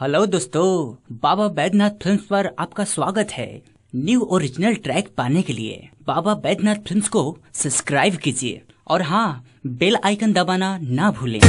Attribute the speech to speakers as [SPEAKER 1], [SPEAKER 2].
[SPEAKER 1] Hello दोस्तों, बाबा Baidyanath films पर आपका स्वागत है। न्यू ओरिजिनल ट्रैक पाने के लिए बाबा बैद्यनाथ फिल्म्स को सब्सक्राइब कीजिए। और हाँ बेल आइकन दबाना ना भूलें।